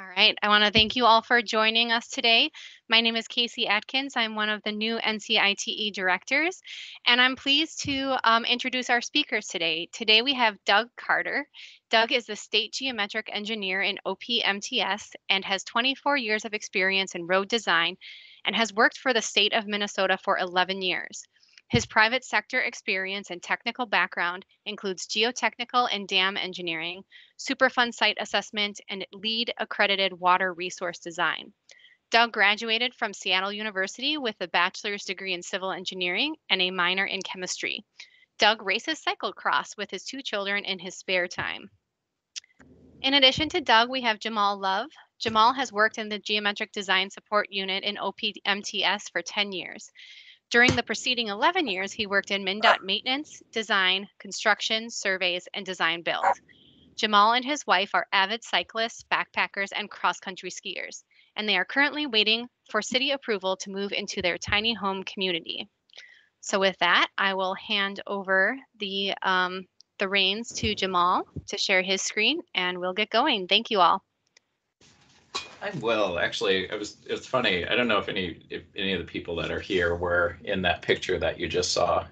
All right. I want to thank you all for joining us today. My name is Casey Atkins. I'm one of the new NCITE directors, and I'm pleased to um, introduce our speakers today. Today we have Doug Carter. Doug is the state geometric engineer in OPMTS and has 24 years of experience in road design and has worked for the state of Minnesota for 11 years. His private sector experience and technical background includes geotechnical and dam engineering, Superfund site assessment, and LEED accredited water resource design. Doug graduated from Seattle University with a bachelor's degree in civil engineering and a minor in chemistry. Doug races cyclocross with his two children in his spare time. In addition to Doug, we have Jamal Love. Jamal has worked in the Geometric Design Support Unit in OPMTS for 10 years. During the preceding 11 years, he worked in MnDOT maintenance, design, construction, surveys, and design build. Jamal and his wife are avid cyclists, backpackers, and cross country skiers, and they are currently waiting for city approval to move into their tiny home community. So, with that, I will hand over the, um, the reins to Jamal to share his screen, and we'll get going. Thank you all. I'm well. Actually, it was it's funny. I don't know if any if any of the people that are here were in that picture that you just saw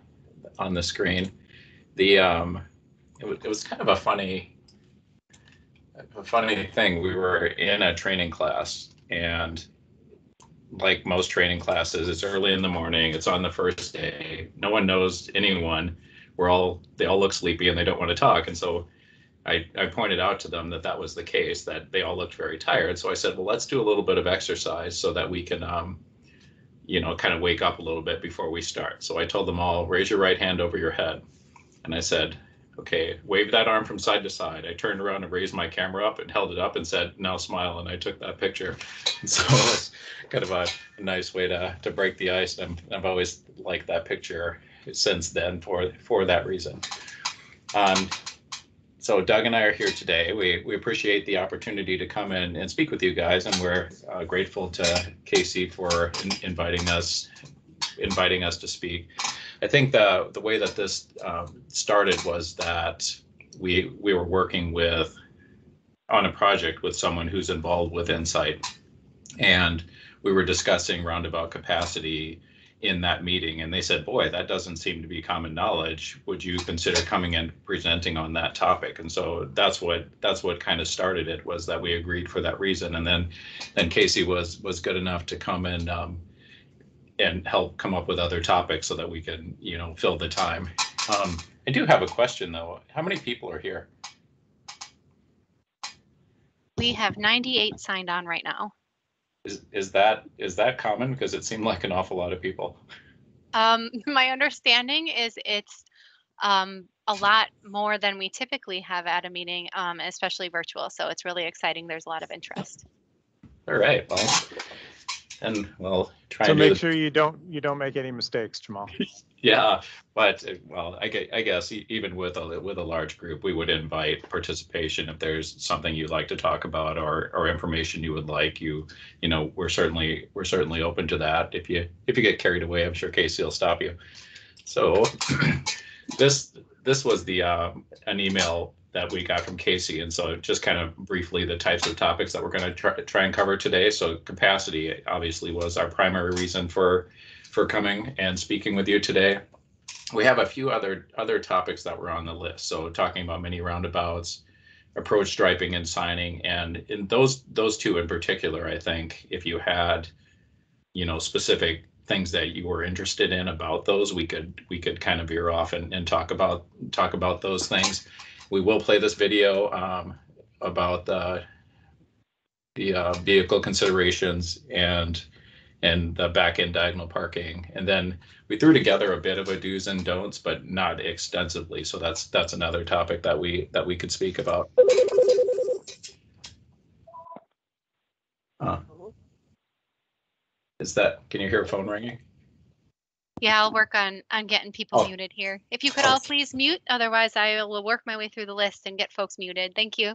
on the screen. The um, it was it was kind of a funny a funny thing. We were in a training class, and like most training classes, it's early in the morning. It's on the first day. No one knows anyone. We're all they all look sleepy and they don't want to talk, and so I, I pointed out to them that that was the case, that they all looked very tired. So I said, well, let's do a little bit of exercise so that we can, um, you know, kind of wake up a little bit before we start. So I told them all, raise your right hand over your head. And I said, okay, wave that arm from side to side. I turned around and raised my camera up and held it up and said, now smile. And I took that picture. And so it's kind of a, a, nice way to, to break the ice. And I've always liked that picture since then for, for that reason. Um, so Doug and I are here today. We, we appreciate the opportunity to come in and speak with you guys, and we're uh, grateful to Casey for in, inviting us inviting us to speak. I think the the way that this um, started was that we we were working with on a project with someone who's involved with NCITE, and we were discussing roundabout capacity in that meeting and they said boy that doesn't seem to be common knowledge. Would you consider coming and presenting on that topic? And so that's what that's what kind of started it was that we agreed for that reason. And then then casey was was good enough to come and um, and help come up with other topics so that we can you know fill the time. Um, i do have a question though. How many people are here? We have 98 signed on right now is is that is that common? Because it seemed like an awful lot of people. Um, my understanding is it's um, a lot more than we typically have at a meeting, um, especially virtual. So it's really exciting. There's a lot of interest. All right. Well, and well, try so make sure you don't you don't make any mistakes, Jamal. yeah, but well, I, guess even with a with a large group, we would invite participation if there's something you'd like to talk about or or information you would like. You you know, we're certainly we're certainly open to that. If you if you get carried away, I'm sure Casey will stop you. So this this was the uh, an email that we got from Casey. And so just kind of briefly the types of topics that we're going to try, try and cover today. So capacity obviously was our primary reason for for coming and speaking with you today. We have a few other other topics that were on the list. So talking about mini roundabouts, approach striping and signing, and in those those two in particular, I think if you had, you know, specific things that you were interested in about those, we could we could kind of veer off and, and talk about talk about those things we will play this video um, about the, the uh, vehicle considerations and and the back end diagonal parking. And then we threw together a bit of a do's and don'ts, but not extensively. So that's that's another topic that we that we could speak about. Uh, is that can you hear a phone ringing? Yeah, I'll work on on getting people oh. muted here. If you could oh. all please mute, otherwise I will work my way through the list and get folks muted. Thank you.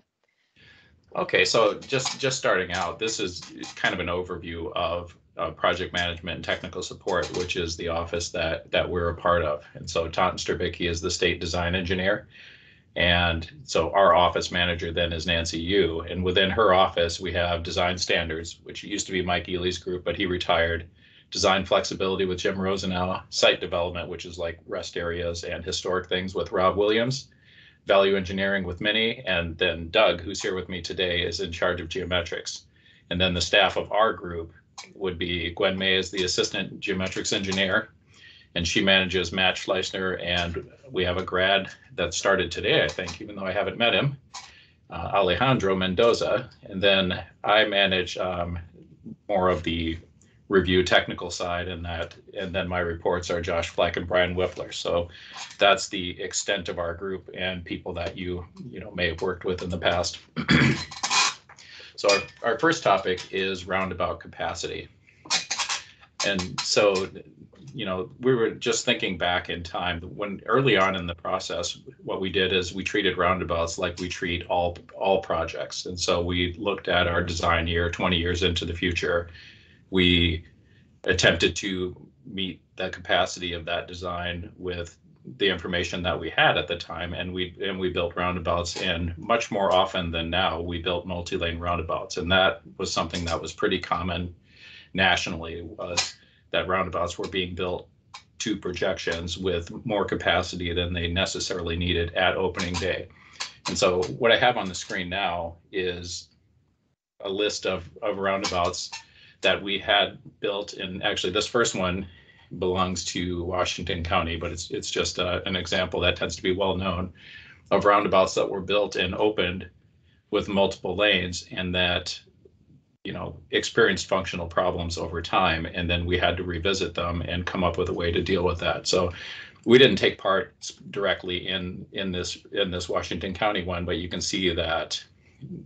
Okay, so just just starting out, this is kind of an overview of uh, project management and technical support, which is the office that that we're a part of. And so Totten Sterbicki is the state design engineer, And so our office manager then is Nancy Yu. And within her office, we have design standards, which used to be Mike Ely's group, but he retired. Design flexibility with Jim Rosenau, site development, which is like rest areas and historic things with Rob Williams, value engineering with Minnie, and then Doug, who's here with me today, is in charge of geometrics. And then the staff of our group would be Gwen May as the assistant geometrics engineer, and she manages Matt Fleischner, and we have a grad that started today, I think, even though I haven't met him, uh, Alejandro Mendoza, and then I manage um, more of the review technical side and that and then my reports are Josh Fleck and Brian Whippler. So that's the extent of our group and people that you you know may have worked with in the past. so our, our first topic is roundabout capacity. And so you know, we were just thinking back in time when early on in the process, what we did is we treated roundabouts like we treat all all projects. And so we looked at our design year 20 years into the future. We attempted to meet the capacity of that design with the information that we had at the time and we and we built roundabouts and much more often than now we built multi-lane roundabouts and that was something that was pretty common nationally was that roundabouts were being built to projections with more capacity than they necessarily needed at opening day. And so what I have on the screen now is a list of, of roundabouts that we had built. And actually, this first one belongs to Washington County, but it's it's just uh, an example that tends to be well known of roundabouts that were built and opened with multiple lanes and that you know, experienced functional problems over time, and then we had to revisit them and come up with a way to deal with that. So we didn't take part directly in in this in this Washington County one, but you can see that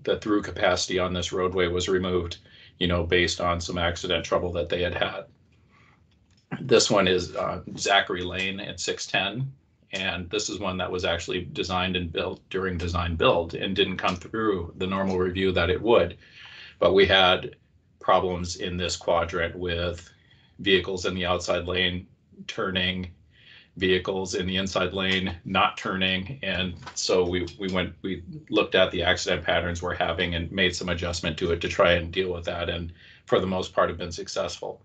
the through capacity on this roadway was removed, you know, based on some accident trouble that they had had. This one is uh, Zachary Lane at 610. And this is one that was actually designed and built during design build and didn't come through the normal review that it would. But we had problems in this quadrant with vehicles in the outside lane turning, vehicles in the inside lane not turning. And so we, we went, we looked at the accident patterns we're having and made some adjustment to it to try and deal with that. And for the most part have been successful.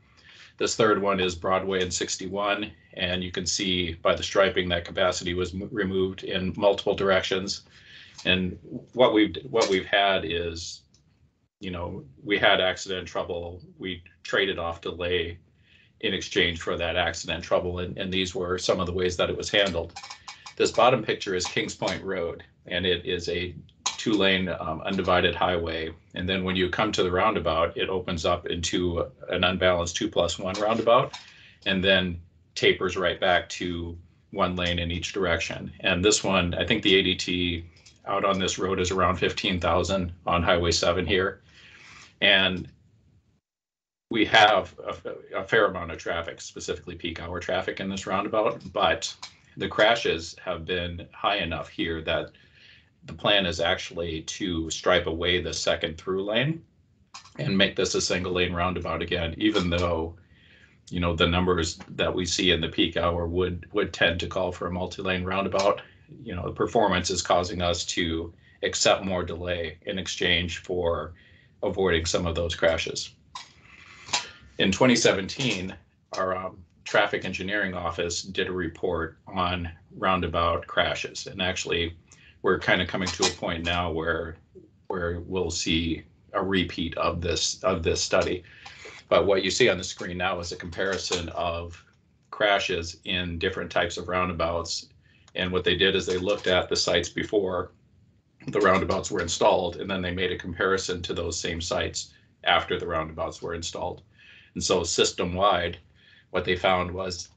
This third one is Broadway and 61, and you can see by the striping that capacity was removed in multiple directions. And what we've what we've had is you know, we had accident trouble. We traded off delay in exchange for that accident trouble. And, and these were some of the ways that it was handled. This bottom picture is Kings Point Road, and it is a two lane um, undivided highway. And then when you come to the roundabout, it opens up into an unbalanced two plus one roundabout and then tapers right back to one lane in each direction. And this one, I think the ADT out on this road is around 15,000 on Highway 7 here. And we have a, a, fair amount of traffic, specifically peak hour traffic in this roundabout, but the crashes have been high enough here that the plan is actually to stripe away the second through lane and make this a single lane roundabout again, even though you know the numbers that we see in the peak hour would would tend to call for a multi-lane roundabout. You know, the performance is causing us to accept more delay in exchange for avoiding some of those crashes. In 2017, our um, traffic engineering office did a report on roundabout crashes. And actually, we're kind of coming to a point now where where we'll see a repeat of this of this study. But what you see on the screen now is a comparison of crashes in different types of roundabouts. And what they did is they looked at the sites before the roundabouts were installed, and then they made a comparison to those same sites after the roundabouts were installed. And so system-wide, what they found was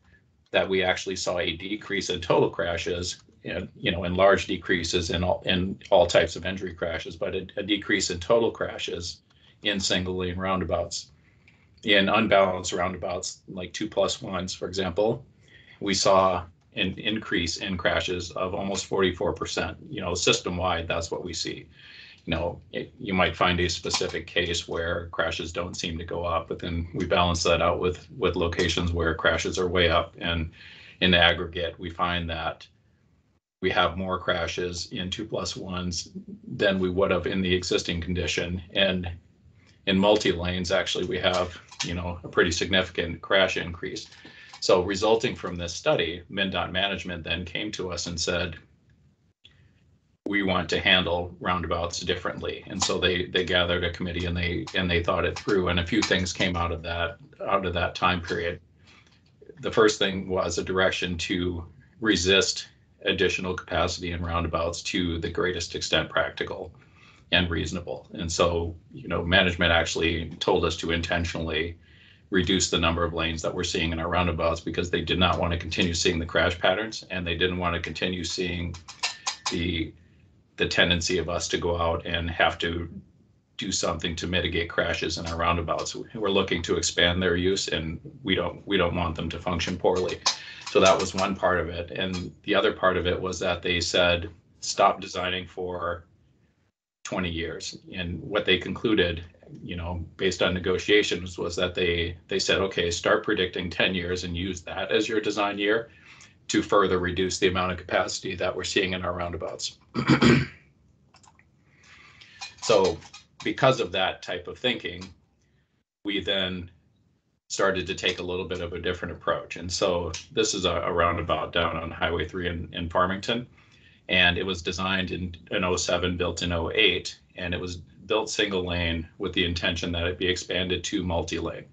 that we actually saw a decrease in total crashes you know in large decreases in all in all types of injury crashes but a, a decrease in total crashes in single lane roundabouts in unbalanced roundabouts like two plus ones for example we saw an increase in crashes of almost 44%. You know, system wide, that's what we see. You know, it, you might find a specific case where crashes don't seem to go up, but then we balance that out with with locations where crashes are way up. And in the aggregate, we find that we have more crashes in two plus ones than we would have in the existing condition. And in multi lanes, actually, we have, you know, a pretty significant crash increase. So resulting from this study, MnDOT management then came to us and said, we want to handle roundabouts differently. And so they they gathered a committee and they and they thought it through and a few things came out of that out of that time period. The first thing was a direction to resist additional capacity in roundabouts to the greatest extent practical and reasonable. And so, you know, management actually told us to intentionally reduce the number of lanes that we're seeing in our roundabouts because they did not want to continue seeing the crash patterns and they didn't want to continue seeing the the tendency of us to go out and have to do something to mitigate crashes in our roundabouts. We're looking to expand their use and we don't we don't want them to function poorly. So that was one part of it. And the other part of it was that they said stop designing for 20 years. And what they concluded, you know, based on negotiations was that they they said, okay, start predicting 10 years and use that as your design year to further reduce the amount of capacity that we're seeing in our roundabouts. so because of that type of thinking, we then started to take a little bit of a different approach. And so this is a, a roundabout down on Highway 3 in, in Farmington. And it was designed in, in 07, built in 08, and it was built single lane with the intention that it be expanded to multi-lane.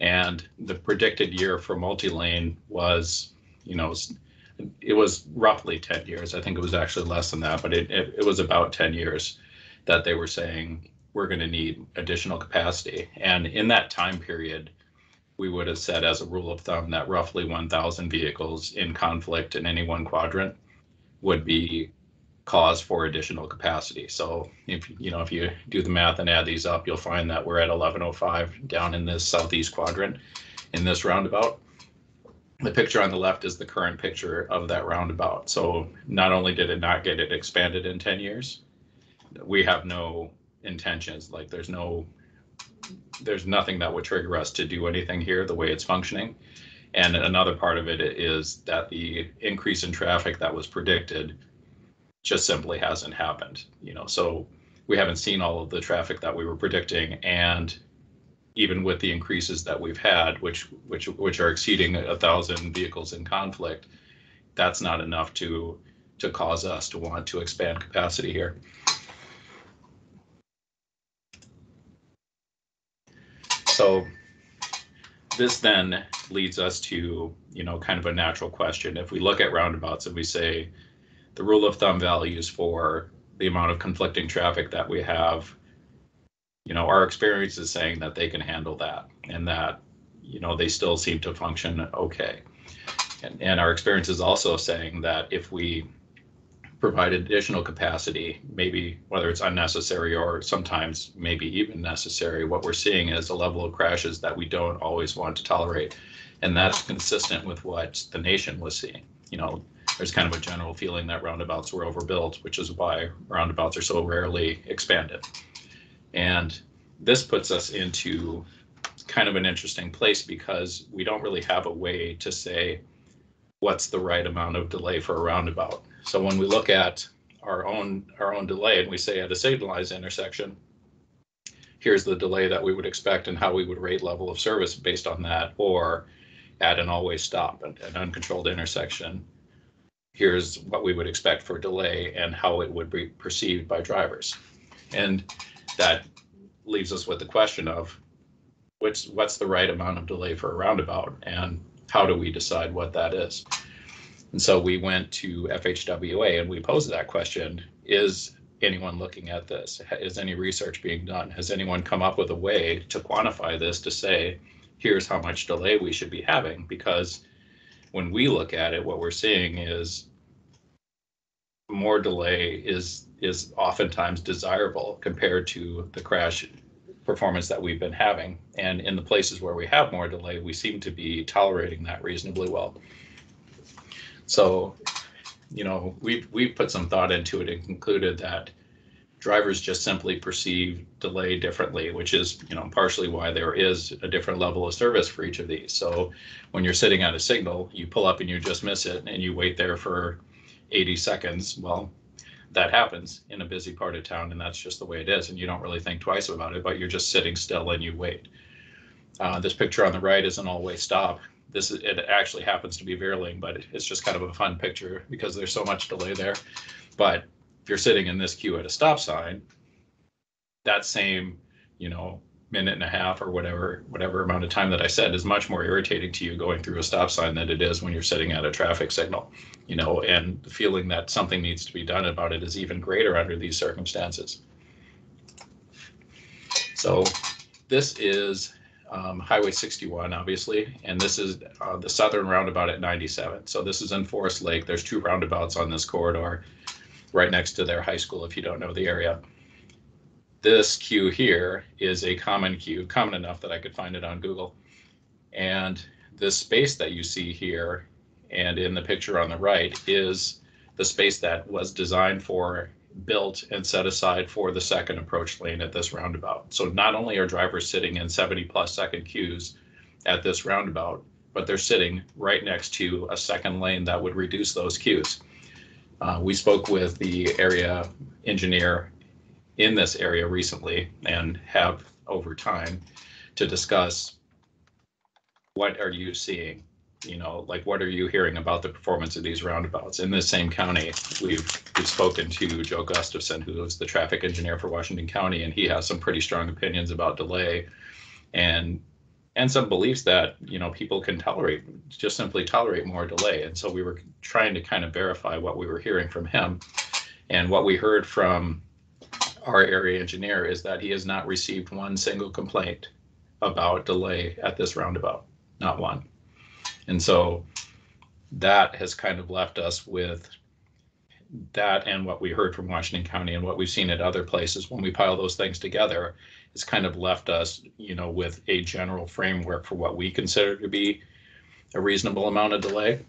And the predicted year for multi-lane was you know, it was roughly 10 years. I think it was actually less than that, but it, it, it was about 10 years that they were saying we're going to need additional capacity. And in that time period, we would have said as a rule of thumb that roughly 1,000 vehicles in conflict in any one quadrant would be cause for additional capacity. So if you know if you do the math and add these up, you'll find that we're at 1105 down in this southeast quadrant in this roundabout the picture on the left is the current picture of that roundabout. So not only did it not get it expanded in 10 years, we have no intentions, like there's no, there's nothing that would trigger us to do anything here the way it's functioning. And another part of it is that the increase in traffic that was predicted just simply hasn't happened, you know, so we haven't seen all of the traffic that we were predicting and even with the increases that we've had, which which which are exceeding a thousand vehicles in conflict, that's not enough to to cause us to want to expand capacity here. So this then leads us to, you know, kind of a natural question. If we look at roundabouts and we say the rule of thumb values for the amount of conflicting traffic that we have you know, our experience is saying that they can handle that and that, you know, they still seem to function okay. And, and our experience is also saying that if we provide additional capacity, maybe whether it's unnecessary or sometimes maybe even necessary, what we're seeing is a level of crashes that we don't always want to tolerate. And that's consistent with what the nation was seeing. You know, there's kind of a general feeling that roundabouts were overbuilt, which is why roundabouts are so rarely expanded. And this puts us into kind of an interesting place because we don't really have a way to say what's the right amount of delay for a roundabout. So when we look at our own our own delay and we say at a signalized intersection, here's the delay that we would expect and how we would rate level of service based on that, or at an all-way stop, and an uncontrolled intersection, here's what we would expect for delay and how it would be perceived by drivers. And that leaves us with the question of which what's the right amount of delay for a roundabout and how do we decide what that is? And so we went to FHWA and we posed that question, is anyone looking at this? Is any research being done? Has anyone come up with a way to quantify this to say, here's how much delay we should be having? Because when we look at it, what we're seeing is more delay is is oftentimes desirable compared to the crash performance that we've been having. And in the places where we have more delay, we seem to be tolerating that reasonably well. So, you know, we've we've put some thought into it and concluded that drivers just simply perceive delay differently, which is, you know, partially why there is a different level of service for each of these. So when you're sitting at a signal, you pull up and you just miss it and you wait there for 80 seconds. Well, that happens in a busy part of town, and that's just the way it is. And you don't really think twice about it, but you're just sitting still and you wait. Uh, this picture on the right is an all-way stop. This is, it actually happens to be Vierling, but it's just kind of a fun picture because there's so much delay there. But if you're sitting in this queue at a stop sign, that same, you know, minute and a half or whatever whatever amount of time that I said is much more irritating to you going through a stop sign than it is when you're sitting at a traffic signal, you know, and the feeling that something needs to be done about it is even greater under these circumstances. So this is um, Highway 61, obviously, and this is uh, the southern roundabout at 97. So this is in Forest Lake. There's two roundabouts on this corridor right next to their high school if you don't know the area this queue here is a common queue, common enough that I could find it on Google. And this space that you see here and in the picture on the right is the space that was designed for, built and set aside for the second approach lane at this roundabout. So not only are drivers sitting in 70 plus second queues at this roundabout, but they're sitting right next to a second lane that would reduce those queues. Uh, we spoke with the area engineer in this area recently and have over time to discuss what are you seeing? You know like what are you hearing about the performance of these roundabouts? In this same county we've we've spoken to joe gustafson who is the traffic engineer for washington county and he has some pretty strong opinions about delay and and some beliefs that you know people can tolerate just simply tolerate more delay. And so we were trying to kind of verify what we were hearing from him. And what we heard from our area engineer is that he has not received one single complaint about delay at this roundabout, not one. And so that has kind of left us with that and what we heard from Washington County and what we've seen at other places. When we pile those things together, it's kind of left us, you know, with a general framework for what we consider to be a reasonable amount of delay.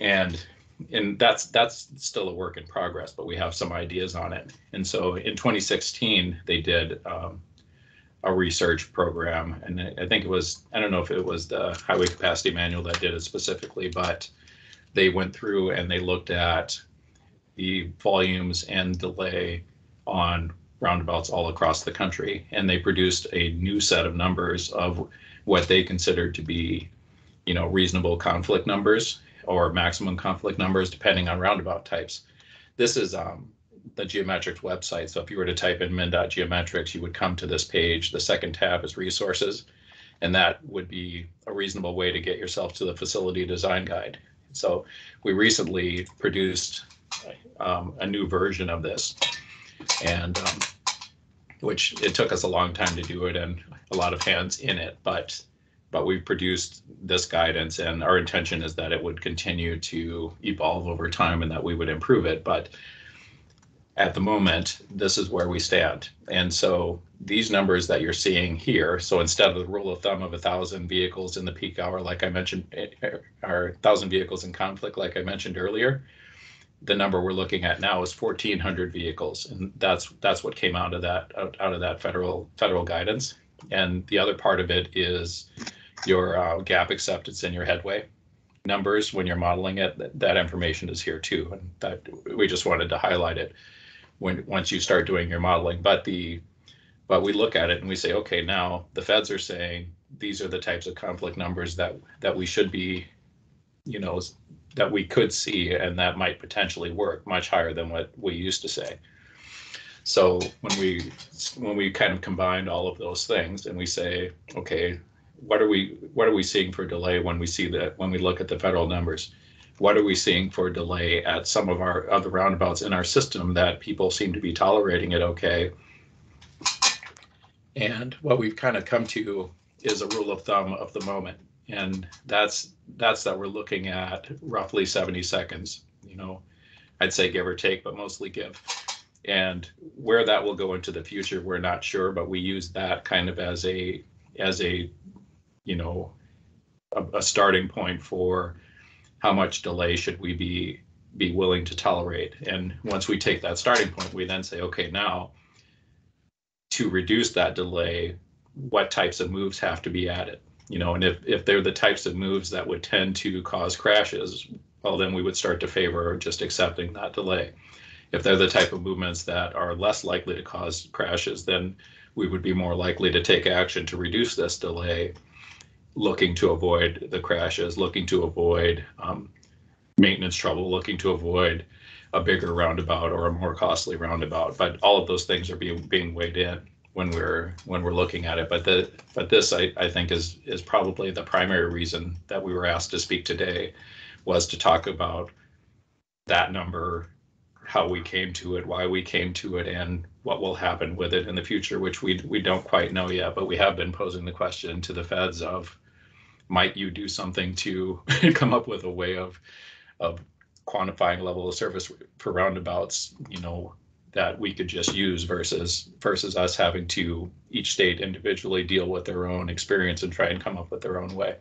And and that's that's still a work in progress, but we have some ideas on it. And so in 2016, they did um, a research program, and I think it was I don't know if it was the Highway Capacity Manual that did it specifically, but they went through and they looked at the volumes and delay on roundabouts all across the country, and they produced a new set of numbers of what they considered to be, you know, reasonable conflict numbers or maximum conflict numbers depending on roundabout types. This is um, the geometrics website. So if you were to type in min.geometrics, you would come to this page. The second tab is resources, and that would be a reasonable way to get yourself to the facility design guide. So we recently produced um, a new version of this, and um, which it took us a long time to do it and a lot of hands in it, but but we've produced this guidance and our intention is that it would continue to evolve over time and that we would improve it. But at the moment this is where we stand. And so these numbers that you're seeing here so instead of the rule of thumb of a thousand vehicles in the peak hour like i mentioned eh, or thousand vehicles in conflict like i mentioned earlier the number we're looking at now is 1400 vehicles. And that's that's what came out of that out, out of that federal federal guidance. And the other part of it is your uh, gap acceptance and your headway numbers when you're modeling it. That, that information is here too, and that we just wanted to highlight it when once you start doing your modeling. But the but we look at it and we say, okay, now the feds are saying these are the types of conflict numbers that that we should be, you know, that we could see and that might potentially work much higher than what we used to say. So when we when we kind of combined all of those things and we say, okay, what are we what are we seeing for delay when we see that when we look at the federal numbers? What are we seeing for delay at some of our other roundabouts in our system that people seem to be tolerating it okay? And what we've kind of come to is a rule of thumb of the moment. And that's that's that we're looking at roughly 70 seconds, you know, I'd say give or take, but mostly give. And where that will go into the future, we're not sure, but we use that kind of as a as a you know a, a starting point for how much delay should we be be willing to tolerate. And once we take that starting point, we then say, okay, now to reduce that delay, what types of moves have to be added? You know, and if, if they're the types of moves that would tend to cause crashes, well, then we would start to favor just accepting that delay. If they're the type of movements that are less likely to cause crashes, then we would be more likely to take action to reduce this delay, looking to avoid the crashes, looking to avoid um, maintenance trouble, looking to avoid a bigger roundabout or a more costly roundabout. But all of those things are being being weighed in when we're when we're looking at it. But the but this I, I think is is probably the primary reason that we were asked to speak today was to talk about that number, how we came to it, why we came to it, and what will happen with it in the future, which we we don't quite know yet. But we have been posing the question to the feds of might you do something to come up with a way of of quantifying level of service for roundabouts, you know, that we could just use versus versus us having to each state individually deal with their own experience and try and come up with their own way.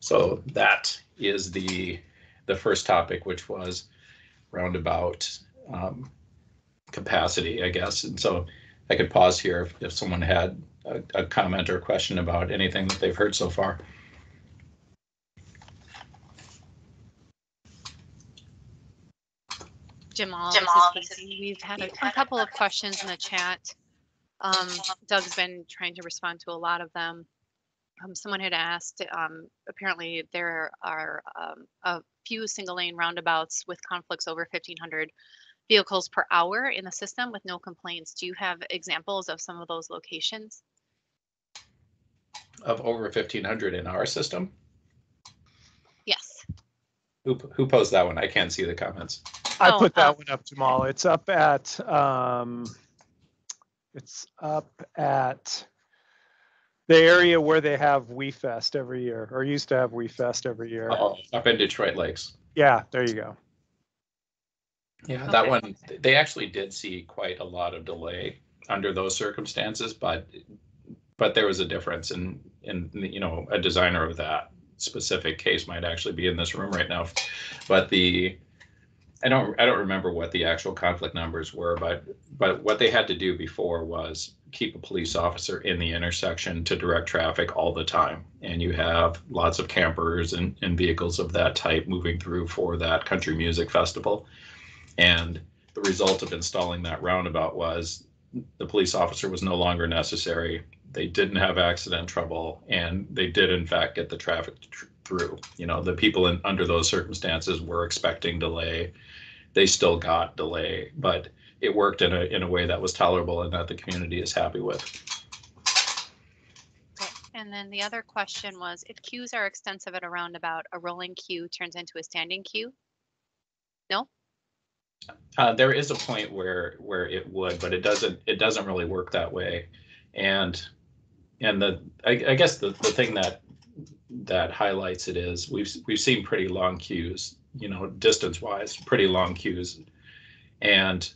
So that is the the first topic, which was roundabout um, capacity, I guess. And so I could pause here if, if someone had a, a comment or question about anything that they've heard so far. Jamal, Jamal, this is this is Casey. We've had a, a couple of questions in the chat. Um, Doug's been trying to respond to a lot of them. Um, someone had asked, um, apparently there are um, a few single lane roundabouts with conflicts over 1500 vehicles per hour in the system with no complaints. Do you have examples of some of those locations? Of over 1,500 in our system. Yes. Who, who posed that one? I can't see the comments. I Oh, put uh, that one up, Jamal. It's up at, um, it's up at the area where they have We Fest every year, or used to have We Fest every year. Oh, up in Detroit Lakes. Yeah, there you go. Yeah, that Okay. one, they actually did see quite a lot of delay under those circumstances, but but there was a difference in in you know a designer of that specific case might actually be in this room right now, but the I don't I don't remember what the actual conflict numbers were, but but what they had to do before was keep a police officer in the intersection to direct traffic all the time. And you have lots of campers and, and vehicles of that type moving through for that country music festival. And the result of installing that roundabout was the police officer was no longer necessary. They didn't have accident trouble, and they did in fact get the traffic tr- through. You know, the people in under those circumstances were expecting delay. They still got delay, but it worked in a in a way that was tolerable and that the community is happy with. Okay. And then the other question was, if queues are extensive at a roundabout, a rolling queue turns into a standing queue? Uh, there is a point where where it would, but it doesn't it doesn't really work that way. And and the I, I guess the, the thing that that highlights it is we've we've seen pretty long queues, you know, distance wise, pretty long queues. And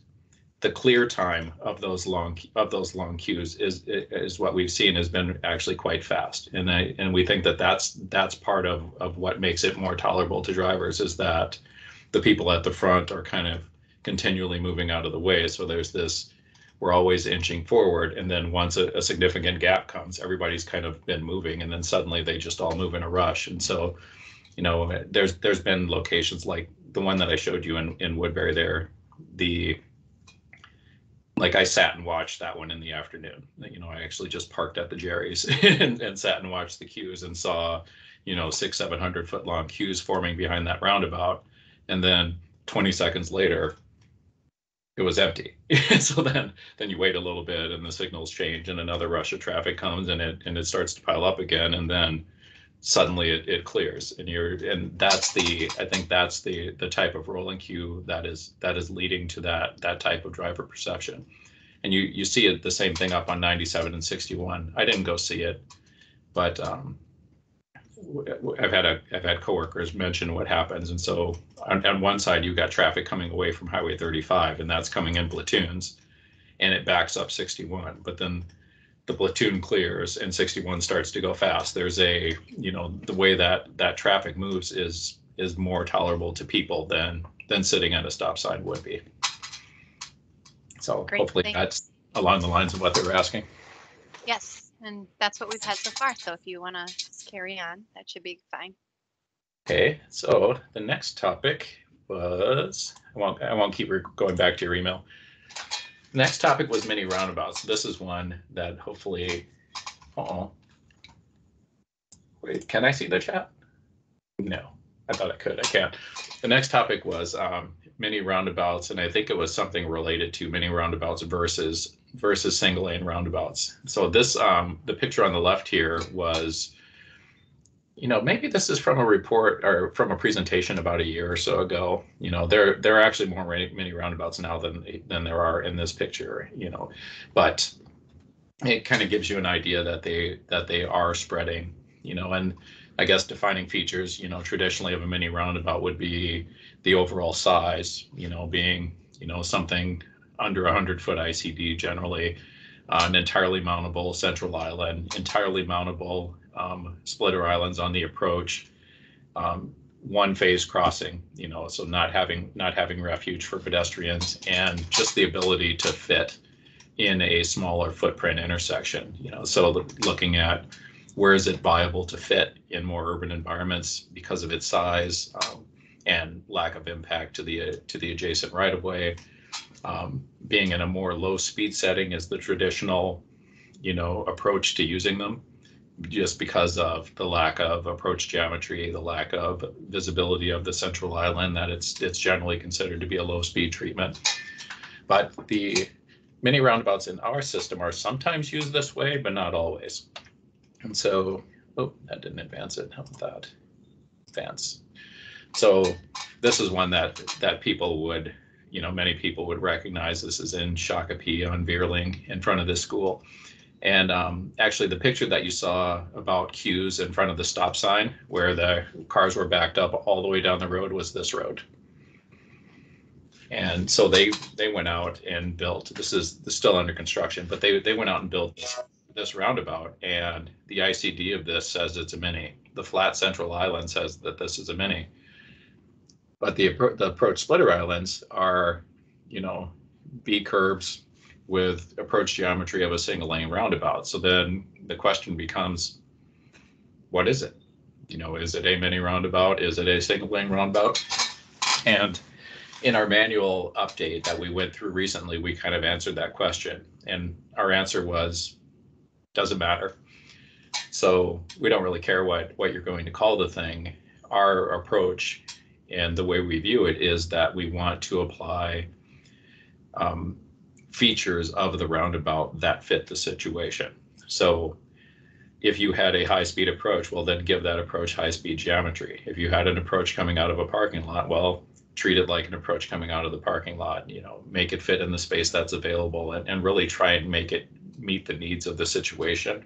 the clear time of those long of those long queues is is what we've seen has been actually quite fast and I and we think that that's that's part of of what makes it more tolerable to drivers is that the people at the front are kind of continually moving out of the way so there's this we're always inching forward and then once a, a significant gap comes everybody's kind of been moving and then suddenly they just all move in a rush and so you know there's there's been locations like the one that I showed you in in Woodbury there the like I sat and watched that one in the afternoon. You know, I actually just parked at the Jerry's and, and sat and watched the queues and saw, you know, six, seven hundred foot long queues forming behind that roundabout. And then 20 seconds later, it was empty. so then then you wait a little bit and the signals change and another rush of traffic comes and it and it starts to pile up again. And then suddenly it, it clears and you're and that's the i think that's the the type of rolling queue that is that is leading to that that type of driver perception and you you see it the same thing up on 97 and 61 i didn't go see it but um i've had a i've had coworkers mention what happens and so on, on one side you've got traffic coming away from highway 35 and that's coming in platoons and it backs up 61 but then the platoon clears and 61 starts to go fast there's a you know the way that that traffic moves is is more tolerable to people than than sitting at a stop sign would be so Great, hopefully thank- that's along the lines of what they were asking Yes, and that's what we've had so far. So if you want to carry on, that should be fine. Okay, so the next topic was, I won't, I won't keep going back to your email. Next topic was mini roundabouts. This is one that hopefully, oh, wait, can I see the chat? No, I thought I could. I can't. The next topic was um, mini roundabouts, and I think it was something related to mini roundabouts versus versus single lane roundabouts. So this, um, the picture on the left here was you know, maybe this is from a report or from a presentation about a year or so ago. You know, there there are actually more mini roundabouts now than than there are in this picture. You know, but it kind of gives you an idea that they that they are spreading. You know, and I guess defining features. You know, traditionally of a mini roundabout would be the overall size. You know, being you know something under a hundred foot ICD generally. Uh, an entirely mountable central island, entirely mountable um, splitter islands on the approach, um, one phase crossing, you know, so not having not having refuge for pedestrians and just the ability to fit in a smaller footprint intersection, you know, so looking at where is it viable to fit in more urban environments because of its size um, and lack of impact to the to the adjacent right of way. Um, being in a more low speed setting is the traditional, you know, approach to using them just because of the lack of approach geometry, the lack of visibility of the central island, that it's it's generally considered to be a low speed treatment. But the mini roundabouts in our system are sometimes used this way, but not always. And so, oh, that didn't advance it. How about that? Advance. So this is one that that people would, you know, many people would recognize. This is in Shakopee on Vierling in front of this school. And um, actually, the picture that you saw about queues in front of the stop sign, where the cars were backed up all the way down the road, was this road. And so they they went out and built. This is still under construction, but they they went out and built this, this roundabout. And the ICD of this says it's a mini. The flat central island says that this is a mini. But the the approach splitter islands are, you know, B curves, with approach geometry of a single lane roundabout. So then the question becomes, what is it? You know, is it a mini roundabout? Is it a single lane roundabout? And in our manual update that we went through recently, we kind of answered that question. And our answer was, doesn't matter. So we don't really care what, what you're going to call the thing. Our approach and the way we view it is that we want to apply um, features of the roundabout that fit the situation. So if you had a high speed approach, well, then give that approach high speed geometry. If you had an approach coming out of a parking lot, well, treat it like an approach coming out of the parking lot, you know, make it fit in the space that's available and, and really try and make it meet the needs of the situation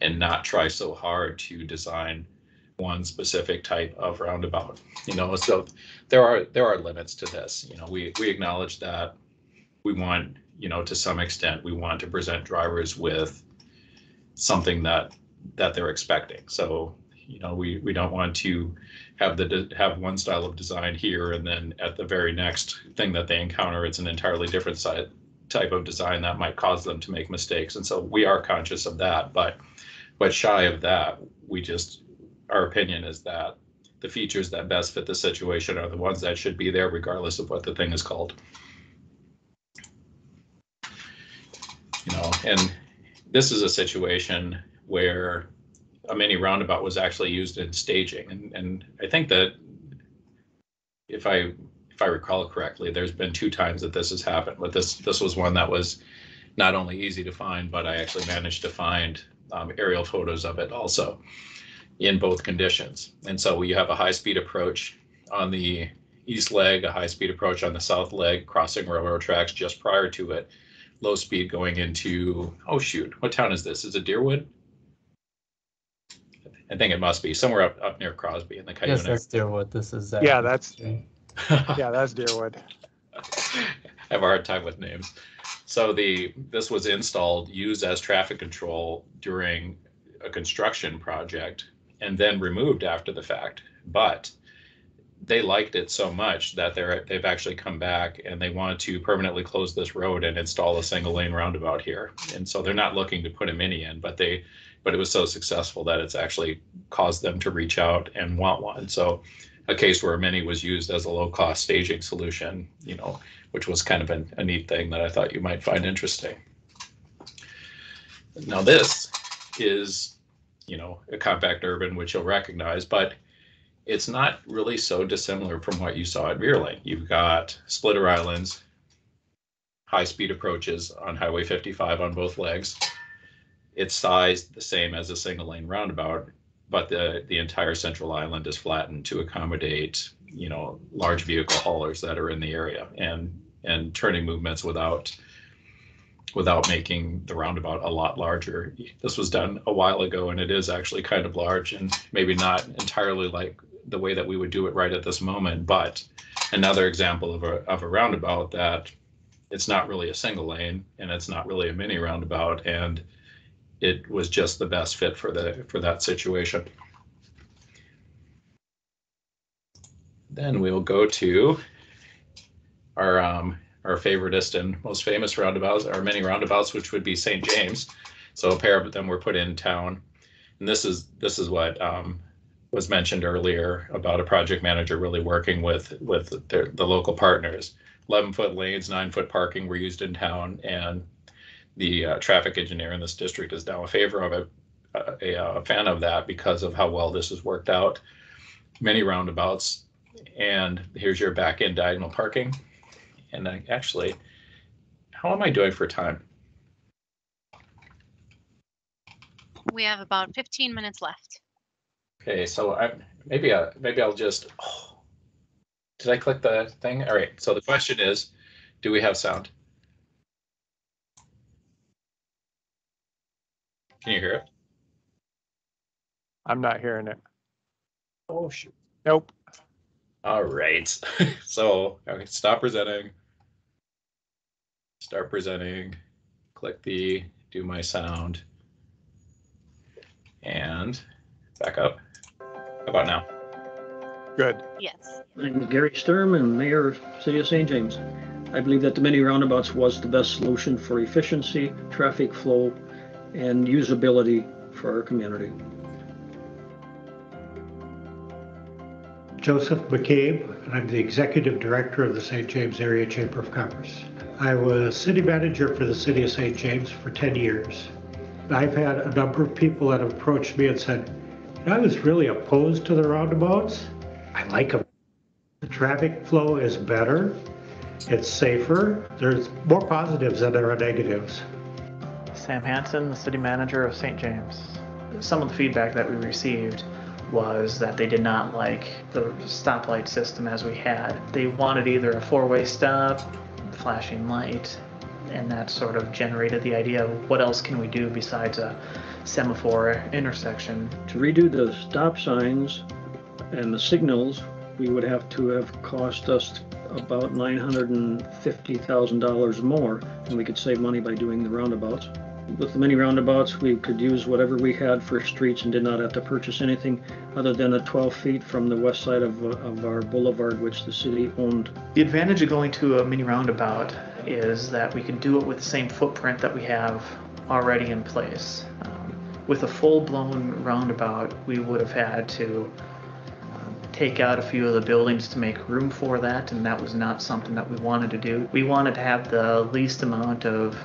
and not try so hard to design one specific type of roundabout. You know, so there are there are limits to this. You know, we we acknowledge that we want you know, to some extent, we want to present drivers with something that that they're expecting. So, you know, we we don't want to have the have one style of design here, and then at the very next thing that they encounter, it's an entirely different side, type of design that might cause them to make mistakes. And so we are conscious of that, but but shy of that, we just our opinion is that the features that best fit the situation are the ones that should be there, regardless of what the thing is called. You know, and this is a situation where a mini roundabout was actually used in staging, and and I think that if I if I recall correctly, there's been two times that this has happened, but this this was one that was not only easy to find, but I actually managed to find um, aerial photos of it also in both conditions. And so we have a high speed approach on the east leg, a high speed approach on the south leg, crossing railroad tracks just prior to it low speed going into, oh shoot, what town is this? Is it Deerwood? I think it must be somewhere up, up near Crosby in the Cuyuna. Yes, that's Deerwood. This is. uh, Yeah, that's- Yeah, that's Deerwood. I have a hard time with names. So the, this was installed, used as traffic control during a construction project and then removed after the fact. But they liked it so much that they're they've actually come back and they want to permanently close this road and install a single lane roundabout here. And so they're not looking to put a mini in, but they but it was so successful that it's actually caused them to reach out and want one. So a case where a mini was used as a low cost staging solution, you know, which was kind of an, a neat thing that I thought you might find interesting. Now this is, you know, a compact urban, which you'll recognize, but it's not really so dissimilar from what you saw at Vierling. You've got splitter islands, high speed approaches on Highway 55 on both legs. It's sized the same as a single lane roundabout, but the, the entire central island is flattened to accommodate, you know, large vehicle haulers that are in the area and, and turning movements without without making the roundabout a lot larger. This was done a while ago and it is actually kind of large and maybe not entirely like the way that we would do it right at this moment, but another example of a, of a roundabout that it's not really a single lane and it's not really a mini roundabout and it was just the best fit for the for that situation. Then we'll go to our um, our favoriteest and most famous roundabouts, our mini roundabouts, which would be St. James. So a pair of them were put in town, and this is this is what um, was mentioned earlier about a project manager really working with with their, the local partners. 11 foot lanes, nine foot parking were used in town, and the uh, traffic engineer in this district is now a favor of it, a, a, a fan of that because of how well this has worked out. Mini roundabouts, and here's your back end diagonal parking. And I actually, how am I doing for time? We have about 15 minutes left. Okay, so I maybe I maybe I'll just. Oh, did I click the thing? All right. So the question is, do we have sound? Can you hear it? I'm not hearing it. Oh shoot. Nope. All right. so okay, stop presenting. Start presenting. Click the do my sound. And back up. How about now? Good. Yes. I'm Gary Sturm and Mayor of City of St. James. I believe that the mini roundabouts was the best solution for efficiency, traffic flow, and usability for our community. Joseph McCabe, and I'm the Executive Director of the St. James Area Chamber of Commerce. I was City Manager for the City of St. James for 10 years. I've had a number of people that have approached me and said, I was really opposed to the roundabouts. I like them. The traffic flow is better, it's safer, there's more positives than there are negatives. Sam Hanson, the city manager of St. James. Some of the feedback that we received was that they did not like the stoplight system as we had. They wanted either a four way stop, flashing light, and that sort of generated the idea of what else can we do besides a semaphore intersection. To redo the stop signs and the signals, we would have to have cost us about $950,000 more, and we could save money by doing the roundabouts. With the mini roundabouts, we could use whatever we had for streets and did not have to purchase anything other than a 12 feet from the west side of, of our boulevard, which the city owned. The advantage of going to a mini roundabout is that we can do it with the same footprint that we have already in place. Um, with a full blown roundabout, we would have had to um, take out a few of the buildings to make room for that, and that was not something that we wanted to do. We wanted to have the least amount of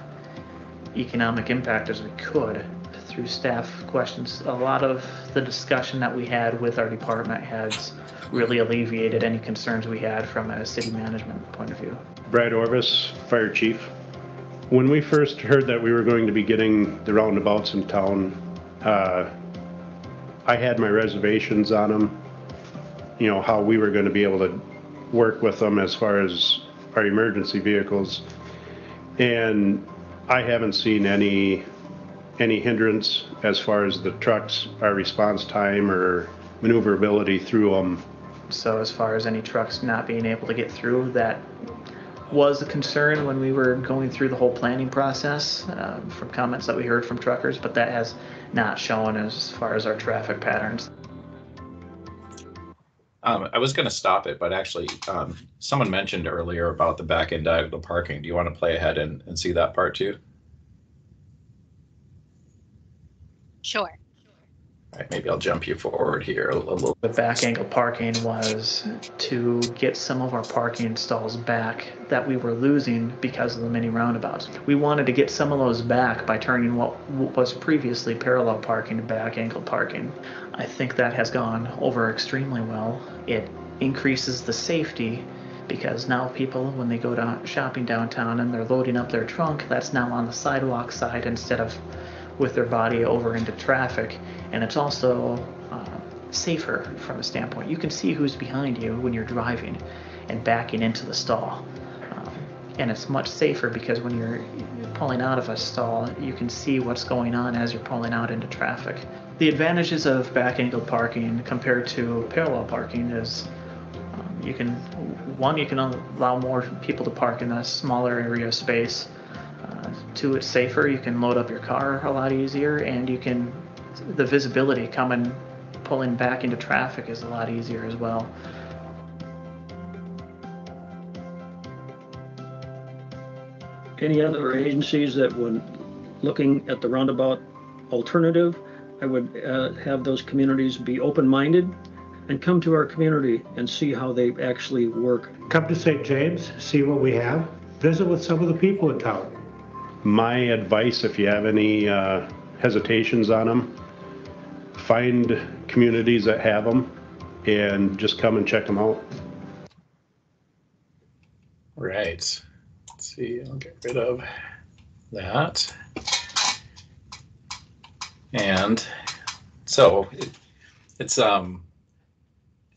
economic impact as we could through staff questions. A lot of the discussion that we had with our department heads really alleviated any concerns we had from a city management point of view. Brad Orvis, Fire Chief. When we first heard that we were going to be getting the roundabouts in town, uh, I had my reservations on them. You know, how we were going to be able to work with them as far as our emergency vehicles. And I haven't seen any, any hindrance as far as the trucks, our response time or maneuverability through them. So as far as any trucks not being able to get through, that was a concern when we were going through the whole planning process uh, from comments that we heard from truckers, but that has not shown as far as our traffic patterns. Um, I was going to stop it, but actually, um, someone mentioned earlier about the back end diagonal parking. Do you want to play ahead and, and see that part too? Sure. All right, maybe I'll jump you forward here a little. The back angle parking was to get some of our parking stalls back that we were losing because of the mini roundabouts. We wanted to get some of those back by turning what was previously parallel parking to back angle parking. I think that has gone over extremely well. It increases the safety because now people, when they go down shopping downtown and they're loading up their trunk, that's now on the sidewalk side instead of with their body over into traffic. And it's also uh, safer from a standpoint. You can see who's behind you when you're driving and backing into the stall. Um, and it's much safer because when you're pulling out of a stall, you can see what's going on as you're pulling out into traffic. The advantages of back angle parking compared to parallel parking is um, you can, one, you can allow more people to park in a smaller area of space. Uh, two, it's safer. You can load up your car a lot easier, and you can the visibility coming pulling back into traffic is a lot easier as well. Any other agencies that would, looking at the roundabout alternative, I would uh, have those communities be open-minded and come to our community and see how they actually work. Come to St. James, see what we have, visit with some of the people in town. My advice, if you have any uh, hesitations on them, find communities that have them and just come and check them out. Right. Let's see. I'll get rid of that. And so it, it's um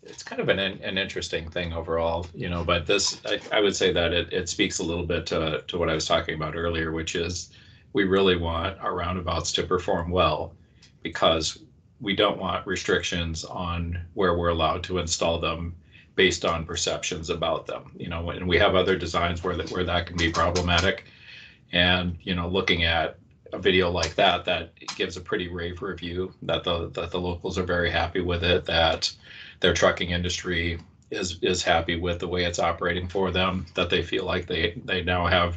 it's kind of an an interesting thing overall, you know. But this, I, I would say that it, it speaks a little bit to to what I was talking about earlier, which is we really want our roundabouts to perform well because we don't want restrictions on where we're allowed to install them based on perceptions about them. You know, and we have other designs where that where that can be problematic. And you know, looking at a video like that, that gives a pretty rave review that the that the locals are very happy with it, that their trucking industry is is happy with the way it's operating for them, that they feel like they they now have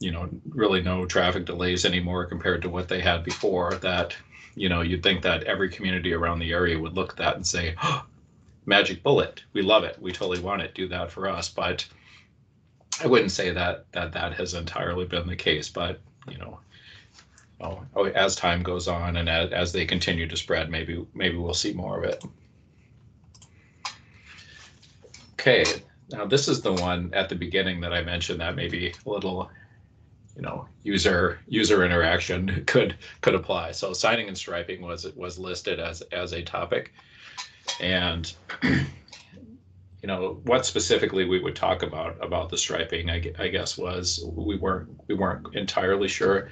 you know really no traffic delays anymore compared to what they had before that you know, you'd think that every community around the area would look at that and say, oh, magic bullet, we love it, we totally want it, do that for us. But I wouldn't say that that that has entirely been the case. But you know, oh, oh as time goes on and as, as they continue to spread, maybe maybe we'll see more of it. Okay, now this is the one at the beginning that I mentioned that maybe a little you know user user interaction could could apply. So signing and striping was was listed as as a topic, and you know what specifically we would talk about about the striping. I, I guess was we weren't we weren't entirely sure.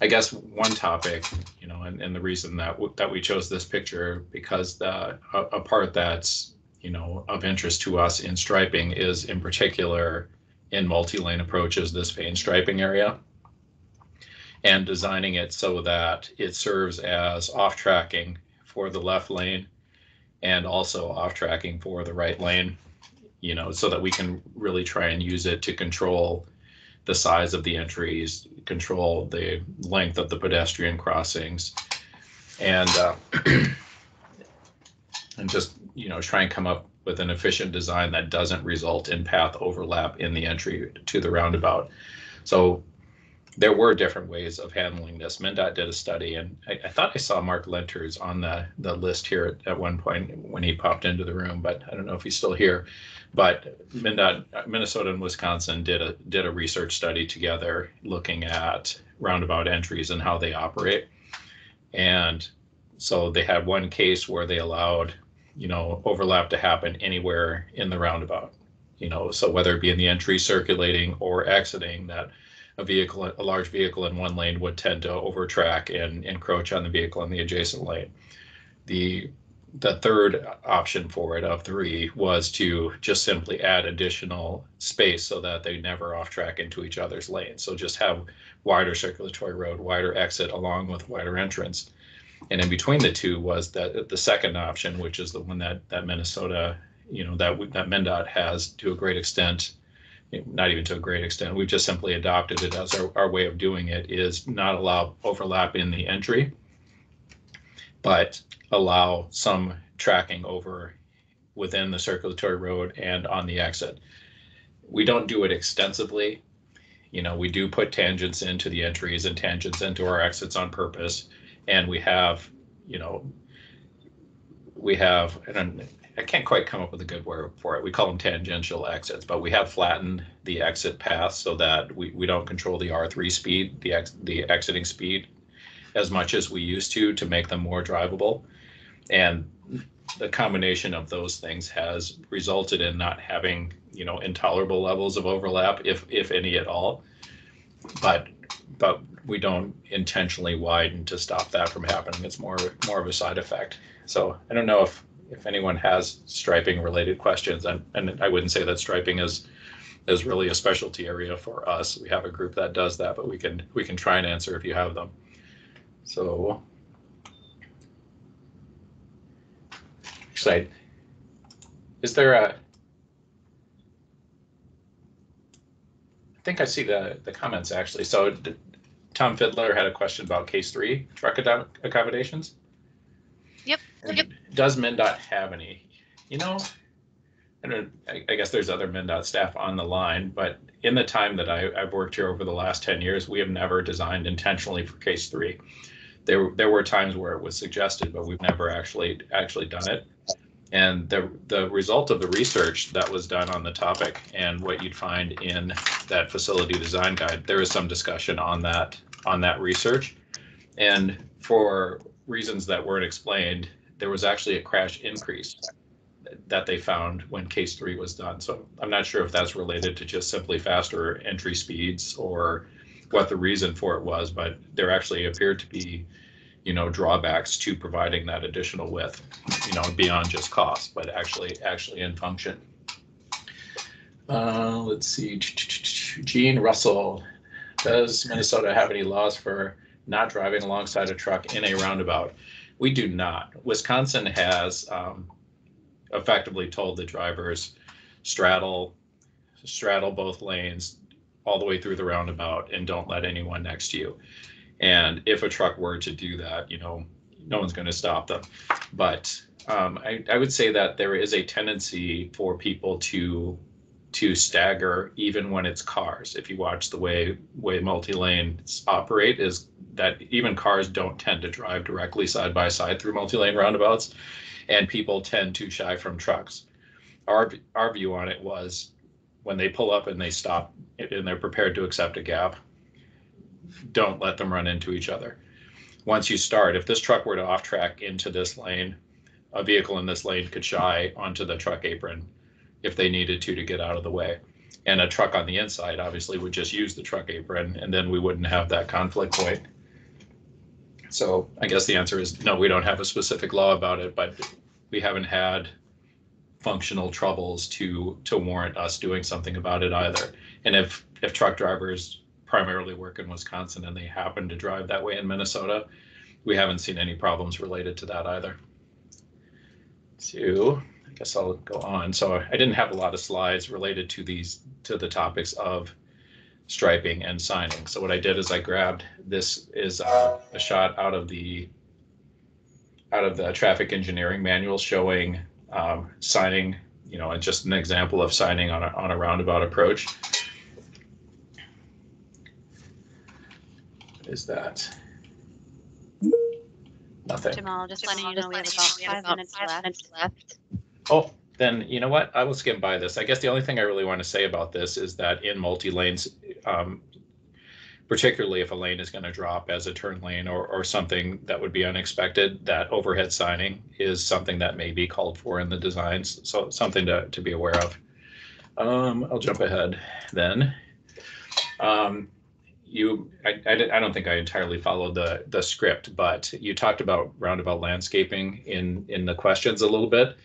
I guess one topic, you know, and, and the reason that that we chose this picture because the a, a part that's you know of interest to us in striping is in particular in multi-lane approaches this vane striping area and designing it so that it serves as off tracking for the left lane and also off tracking for the right lane you know so that we can really try and use it to control the size of the entries control the length of the pedestrian crossings and uh, and just you know try and come up with an efficient design that doesn't result in path overlap in the entry to the roundabout. So there were different ways of handling this. MnDOT did a study, and I, I thought I saw Mark Lenters on the, the list here at, at, one point when he popped into the room, but I don't know if he's still here. But MnDOT, Minnesota and Wisconsin did a did a research study together looking at roundabout entries and how they operate. And so they had one case where they allowed you know, overlap to happen anywhere in the roundabout. You know, so whether it be in the entry circulating or exiting, that a vehicle, a large vehicle in one lane would tend to overtrack and encroach on the vehicle in the adjacent lane. The the third option for it of three was to just simply add additional space so that they never off track into each other's lanes. So just have wider circulatory road, wider exit along with wider entrance. And in between the two was that the second option, which is the one that that Minnesota, you know, that that MnDOT has to a great extent, not even to a great extent. We've just simply adopted it as our, our way of doing it is not allow overlap in the entry, but allow some tracking over within the circulatory road and on the exit. We don't do it extensively. You know, we do put tangents into the entries and tangents into our exits on purpose. And we have, you know, we have, and I can't quite come up with a good word for it. We call them tangential exits, but we have flattened the exit path so that we, we don't control the R3 speed, the ex, the exiting speed as much as we used to to make them more drivable. And the combination of those things has resulted in not having, you know, intolerable levels of overlap, if if any at all. But but we don't intentionally widen to stop that from happening. It's more more of a side effect. So I don't know if if anyone has striping related questions, and, and I wouldn't say that striping is is really a specialty area for us. We have a group that does that, but we can we can try and answer if you have them. So site. Is there a? I think I see the the comments actually. So Tom Fiddler had a question about case three truck accommodations. Yep. Yep. Does MnDOT have any? You know, I don't. I, I guess there's other MnDOT staff on the line, but in the time that I, I've worked here over the last ten years, we have never designed intentionally for case three there there were times where it was suggested, but we've never actually actually done it. And the the result of the research that was done on the topic and what you'd find in that facility design guide, there is some discussion on that on that research. And for reasons that weren't explained, there was actually a crash increase that they found when case three was done. So I'm not sure if that's related to just simply faster entry speeds or what the reason for it was, but there actually appeared to be, you know, drawbacks to providing that additional width, you know, beyond just cost, but actually actually in function. Uh, let's see, Gene Russell, does Minnesota have any laws for not driving alongside a truck in a roundabout? We do not. Wisconsin has um, effectively told the drivers straddle straddle both lanes all the way through the roundabout and don't let anyone next to you. And if a truck were to do that, you know, no one's going to stop them. But um, I, I would say that there is a tendency for people to to stagger even when it's cars. If you watch the way way multi-lanes operate, is that even cars don't tend to drive directly side by side through multi-lane roundabouts, and people tend to shy from trucks. Our our view on it was when they pull up and they stop and they're prepared to accept a gap, don't let them run into each other. Once you start, if this truck were to off track into this lane, a vehicle in this lane could shy onto the truck apron if they needed to to get out of the way. And a truck on the inside obviously would just use the truck apron and then we wouldn't have that conflict point. So I guess the answer is no, we don't have a specific law about it, but we haven't had functional troubles to to warrant us doing something about it either. And if if truck drivers primarily work in Wisconsin and they happen to drive that way in Minnesota, we haven't seen any problems related to that either. I guess I'll go on. So I didn't have a lot of slides related to these to the topics of striping and signing. So what I did is I grabbed this is a, a shot out of the out of the traffic engineering manual showing um, signing, you know, and just an example of signing on a, on a roundabout approach. Is that? Nothing. Jamal, just letting you know we have about five minutes left. Oh, then you know what? I will skim by this. I guess the only thing I really want to say about this is that in multi-lanes, um, particularly if a lane is going to drop as a turn lane or, or something that would be unexpected, that overhead signing is something that may be called for in the designs. So something to, to be aware of. Um, I'll jump ahead then. Um, you, I, I, I, don't think I entirely followed the, the script, but you talked about roundabout landscaping in, in the questions a little bit.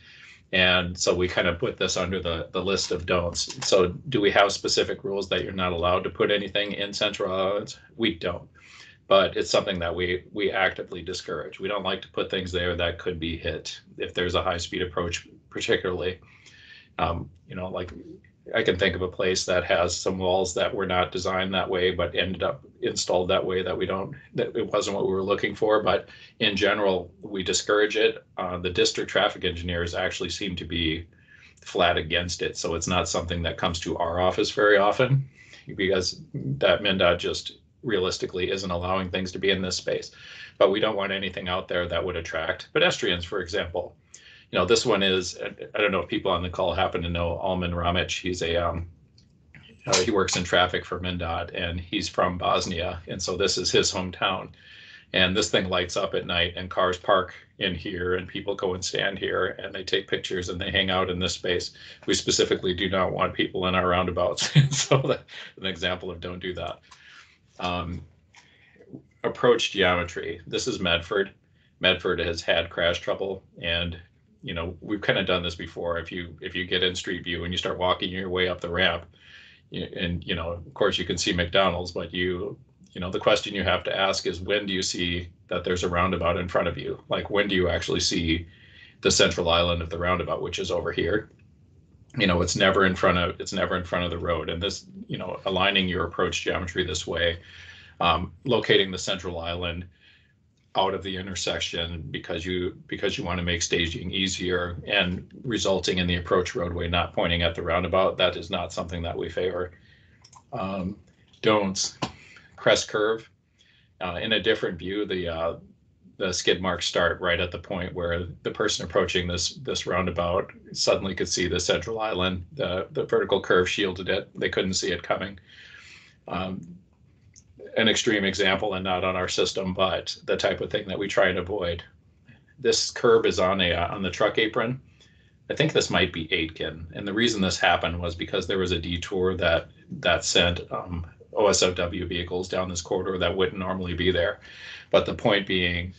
And so we kind of put this under the, the list of don'ts. So do we have specific rules that you're not allowed to put anything in central islands? We don't. but it's something that we we actively discourage. We don't like to put things there that could be hit if there's a high speed approach, particularly. Um, you know, like I can think of a place that has some walls that were not designed that way, but ended up installed that way that we don't, that it wasn't what we were looking for. But in general, we discourage it. Uh, the district traffic engineers actually seem to be flat against it. So it's not something that comes to our office very often because that MnDOT just realistically isn't allowing things to be in this space. But we don't want anything out there that would attract pedestrians, for example you know, this one is, I don't know if people on the call happen to know Alman Ramic. He's a, um, uh, he works in traffic for MnDOT and he's from Bosnia. And so this is his hometown. And this thing lights up at night and cars park in here and people go and stand here and they take pictures and they hang out in this space. We specifically do not want people in our roundabouts. so an example of don't do that. Um, approach geometry. This is Medford. Medford has had crash trouble and you know we've kind of done this before. If you if you get in street view and you start walking your way up the ramp and you know of course you can see mcdonald's but you you know the question you have to ask is when do you see that there's a roundabout in front of you? Like when do you actually see the central island of the roundabout which is over here? You know it's never in front of it's never in front of the road. And this you know aligning your approach geometry this way um, locating the central island out of the intersection because you because you want to make staging easier and resulting in the approach roadway not pointing at the roundabout. That is not something that we favor. Um, don'ts crest curve. Uh, in a different view the uh, the skid marks start right at the point where the person approaching this this roundabout suddenly could see the central island the the vertical curve shielded it. They couldn't see it coming. Um, an extreme example and not on our system, but the type of thing that we try and avoid. This curb is on a uh, on the truck apron. I think this might be Aitkin, and the reason this happened was because there was a detour that that sent um, OSFW vehicles down this corridor that wouldn't normally be there. But the point being,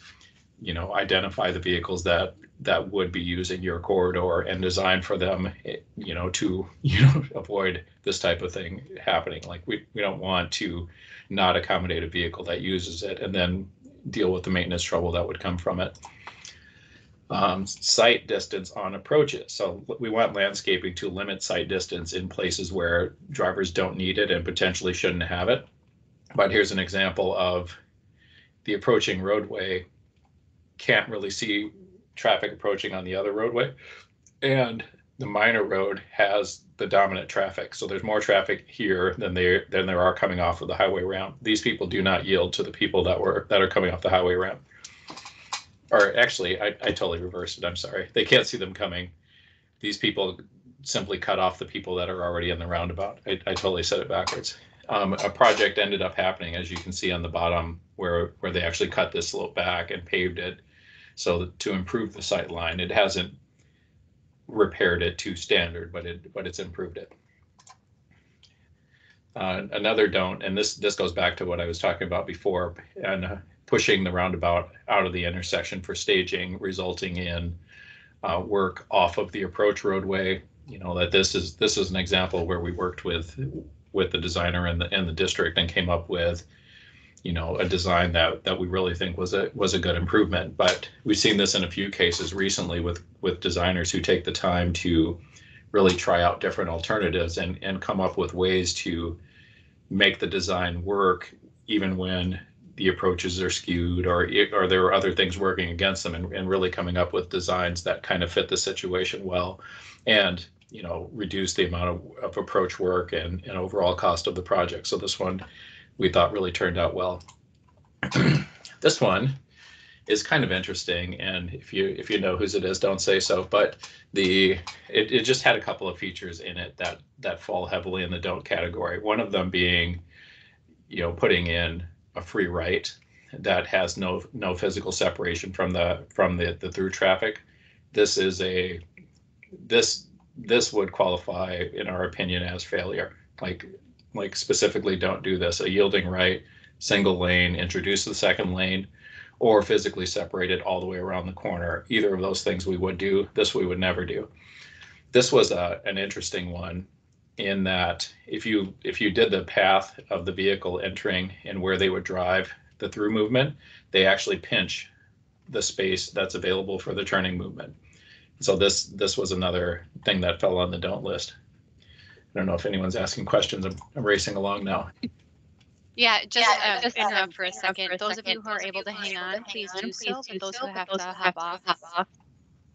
you know, identify the vehicles that that would be using your corridor and design for them, eh, you know, to you know avoid this type of thing happening. Like we we don't want to not accommodate a vehicle that uses it and then deal with the maintenance trouble that would come from it. Um, sight distance on approaches. So we want landscaping to limit sight distance in places where drivers don't need it and potentially shouldn't have it. But here's an example of the approaching roadway can't really see traffic approaching on the other roadway. And the minor road has the dominant traffic. So there's more traffic here than there than there are coming off of the highway ramp. These people do not yield to the people that were that are coming off the highway ramp. Or actually, I, I totally reversed it. I'm sorry. They can't see them coming. These people simply cut off the people that are already in the roundabout. I, I totally said it backwards. Um, a project ended up happening, as you can see on the bottom, where where they actually cut this slope back and paved it, so to improve the sight line. It hasn't repaired it to standard, but it but it's improved it. Uh, another don't, and this this goes back to what I was talking about before, and uh, pushing the roundabout out of the intersection for staging, resulting in uh, work off of the approach roadway. You know that this is this is an example where we worked with with the designer and the and the district and came up with you know a design that that we really think was a was a good improvement. But we've seen this in a few cases recently with with designers who take the time to really try out different alternatives and and come up with ways to make the design work even when the approaches are skewed or or there are other things working against them and, and really coming up with designs that kind of fit the situation well and you know reduce the amount of, of approach work and, and overall cost of the project. So this one we thought really turned out well. this one is kind of interesting, and if you if you know whose it is, don't say so. But the it, it just had a couple of features in it that that fall heavily in the don't category. One of them being, you know, putting in a free right that has no no physical separation from the from the the through traffic. This is a this this would qualify in our opinion as failure. Like like specifically don't do this. A yielding right, single lane, introduce the second lane, or physically separate it all the way around the corner. Either of those things we would do. This we would never do. This was a, an interesting one in that if you if you did the path of the vehicle entering and where they would drive, the through movement, they actually pinch the space that's available for the turning movement. So this this was another thing that fell on the don't list. I don't know if anyone's asking questions. I'm, I'm racing along now. Yeah, just Yeah, uh, just, interrupt um, for a second. for a Those of you second. who are of able you to who are hang able to on, hang please on, do please so. do those so. who have Those to who hop have to off, hop off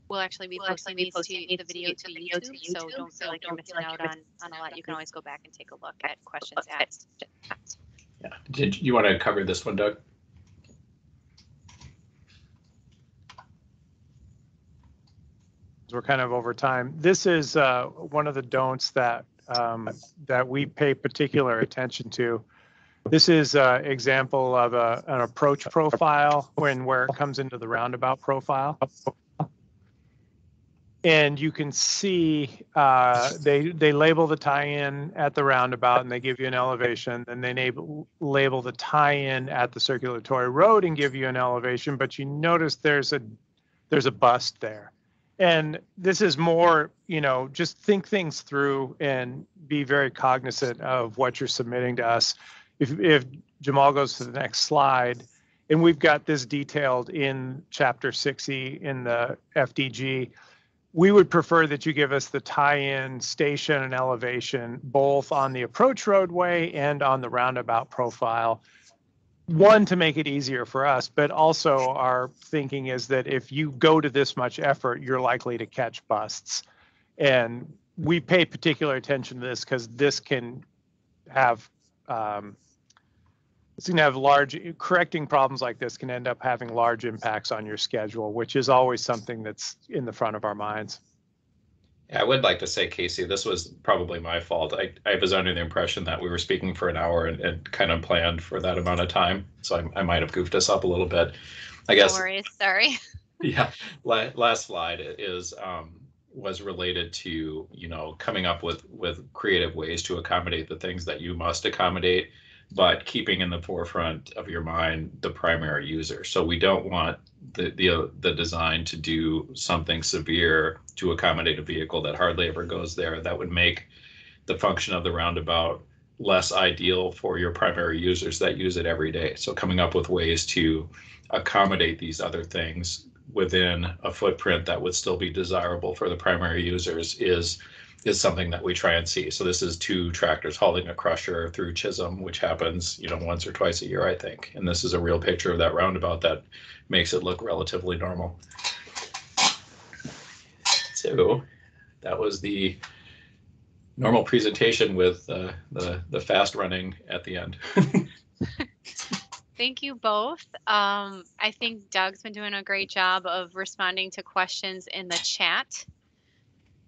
we'll actually be will posting actually be these posting to the video to video to YouTube. So don't so feel like you're don't missing like out on on a lot. You can always go back and take a look at questions asked. Yeah. Did you want to cover this one, Doug? we're kind of over time. This is uh, one of the don'ts that um, that we pay particular attention to. This is an example of a, an approach profile when where it comes into the roundabout profile. And you can see uh, they they label the tie-in at the roundabout and they give you an elevation. And they label, label the tie-in at the circulatory road and give you an elevation. But you notice there's a there's a bust there and this is more you know just think things through and be very cognizant of what you're submitting to us. If if jamal goes to the next slide and we've got this detailed in chapter 6e in the fdg we would prefer that you give us the tie-in station and elevation both on the approach roadway and on the roundabout profile one to make it easier for us but also our thinking is that if you go to this much effort you're likely to catch busts. And we pay particular attention to this because this can have um, it's going to have large correcting problems like this can end up having large impacts on your schedule which is always something that's in the front of our minds I would like to say, Casey, this was probably my fault. I, I was under the impression that we were speaking for an hour and, and kind of planned for that amount of time. So I, I might have goofed us up a little bit. I No guess, worries. Sorry. yeah, la- last slide is, um, was related to, you know, coming up with, with creative ways to accommodate the things that you must accommodate, but keeping in the forefront of your mind the primary user. So we don't want the, the, uh, the design to do something severe to accommodate a vehicle that hardly ever goes there. That would make the function of the roundabout less ideal for your primary users that use it every day. So coming up with ways to accommodate these other things within a footprint that would still be desirable for the primary users is is something that we try and see. So this is two tractors hauling a crusher through Chisholm, which happens, you know, once or twice a year, I think. And this is a real picture of that roundabout that makes it look relatively normal. So that was the normal presentation with uh, the the fast running at the end. Thank you both. Um, I think Doug's been doing a great job of responding to questions in the chat.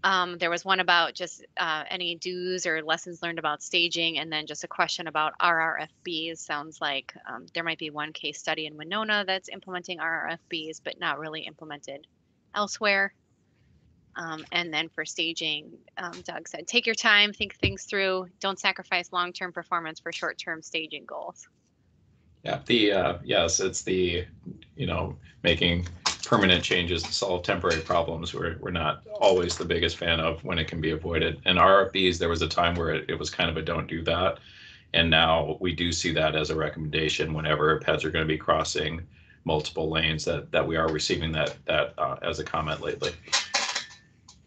Um, there was one about just uh, any dues or lessons learned about staging, and then just a question about RRFBs. Sounds like um, there might be one case study in Winona that's implementing RRFBs, but not really implemented elsewhere. Um, and then for staging, um, Doug said, take your time, think things through, don't sacrifice long term performance for short term staging goals. Yeah, the uh, yes, it's the you know making permanent changes to solve temporary problems. We're we're not always the biggest fan of when it can be avoided. And RFBs, there was a time where it, it was kind of a don't do that, and now we do see that as a recommendation whenever peds are going to be crossing multiple lanes. That that we are receiving that that uh, as a comment lately.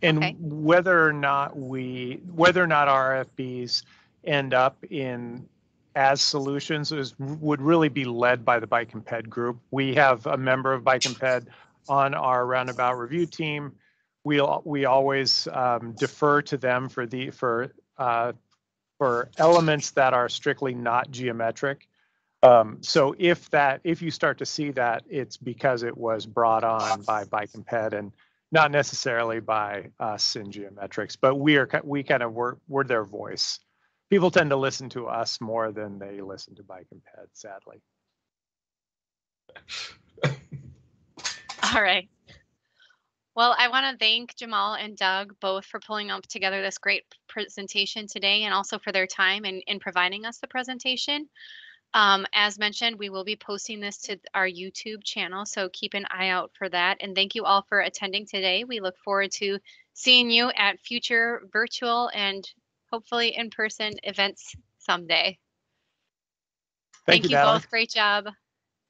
and Okay. whether or not we whether or not RFBs end up in as solutions is would really be led by the bike and ped group. We have a member of bike and ped on our roundabout review team. We will we always um, defer to them for the for uh, for elements that are strictly not geometric. Um, so if that if you start to see that, it's because it was brought on by bike and ped and not necessarily by us in geometrics, but we are we kind of were we're their voice. People tend to listen to us more than they listen to bike and ped, sadly. All right. Well, I want to thank Jamal and Doug both for pulling up together this great presentation today and also for their time in, in providing us the presentation. Um, as mentioned, we will be posting this to our YouTube channel, so keep an eye out for that. And thank you all for attending today. We look forward to seeing you at future virtual and hopefully in person events someday. Thank, you, you both. Great job.